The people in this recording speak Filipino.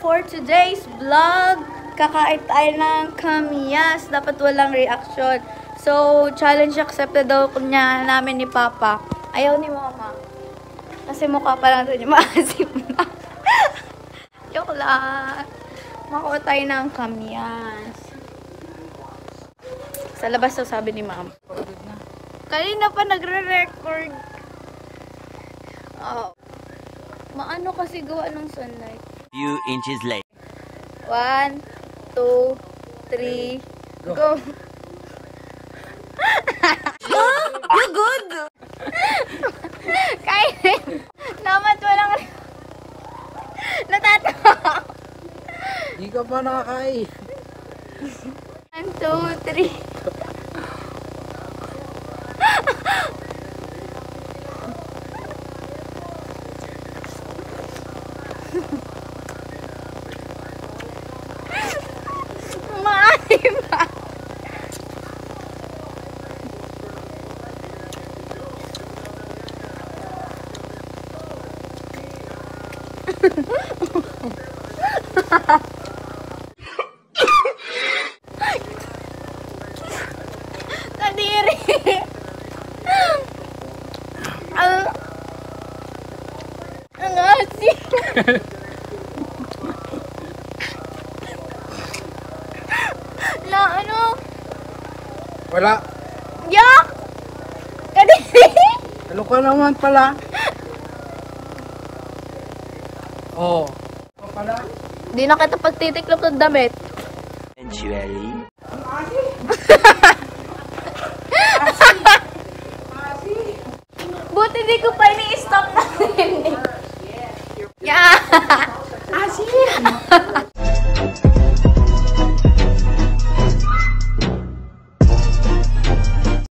for today's vlog. Kakain tayo ng kamyas. Dapat walang reaction. So, challenge accepted daw kunya namin ni Papa. Ayaw ni Mama. Kasi mukha pa lang rin yung maasim na. Joke lang. Makuha tayo ng kamyas. Sa labas daw sabi ni Mama. Kanina pa nagre-record. Oh. Maano kasi gawa ng sunlight. Few inches later. One, two, three, go. You good? Kainin. Naman walang... Natatawa. Hindi ka pa nakakain. One, two, three. Kadiri. Ang... Ang asin. Na ano? Wala. Yak! Kadiri. Ano ka naman pala? Oo. Oh. Ano pala? Di na kita pagtitiklop ng damit. Eventually. Buti di ko pa ini-stop na rin. Yeah!